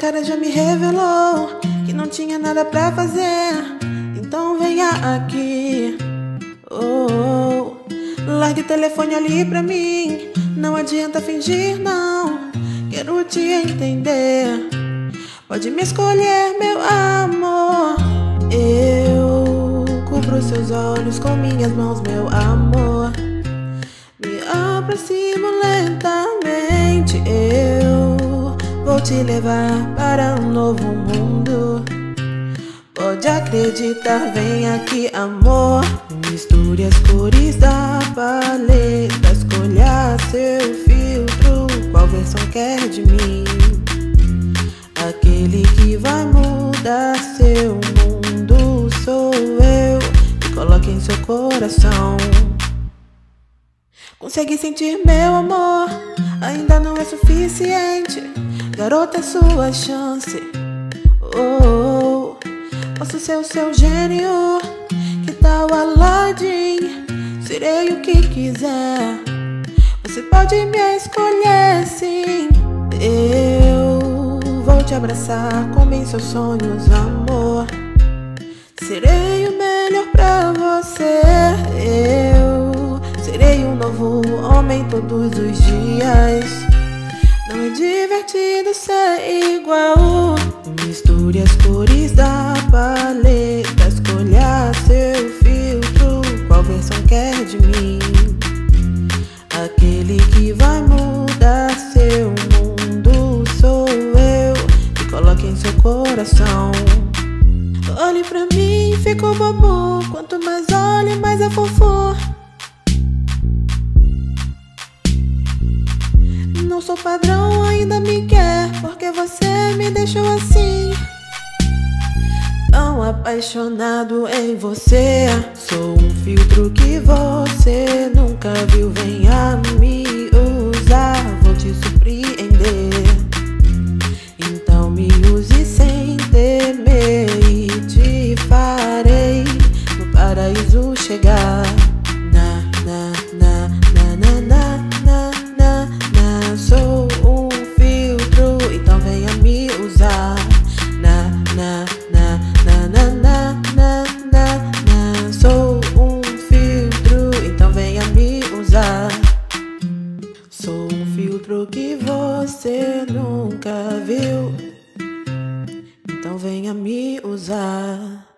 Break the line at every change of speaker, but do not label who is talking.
cara já me revelou que não tinha nada pra fazer. Então venha aqui. Oh, oh. largue o telefone ali pra mim. Não adianta fingir, não. Quero te entender. Pode me escolher, meu amor. Eu cubro seus olhos com minhas mãos, meu amor. Me aproximo lentamente. Eu vou te levar para um novo mundo. Pode acreditar, vem aqui, amor. Misture as cores da paleta, escolha seu filtro. Qual versão quer de mim? Aquele que vai mudar seu mundo sou eu. Me coloque em seu coração. Consegue sentir meu amor? Ainda não é suficiente. Garota, é sua chance. Oh, posso ser o seu gênio. Que tal Aladdin? Serei o que quiser. Você pode me escolher, sim. Eu vou te abraçar como em seus sonhos, amor. Serei o melhor pra você. Eu serei um novo homem todos os dias. Não é divertido ser igual. Misture as cores da paleta, escolha seu filtro. Qual versão quer de mim? Aquele que vai mudar seu mundo sou eu. Me coloque em seu coração. Olhe pra mim, fico bobo. Quanto mais olhe, mais é fofo. Não sou padrão, ainda me quer. Porque você me deixou assim. Tão apaixonado em você. Sou um filtro que você nunca viu. Venha me usar, vou te surpreender. Então me use sem temer e te farei no paraíso chegar. você nunca viu. Então venha me usar.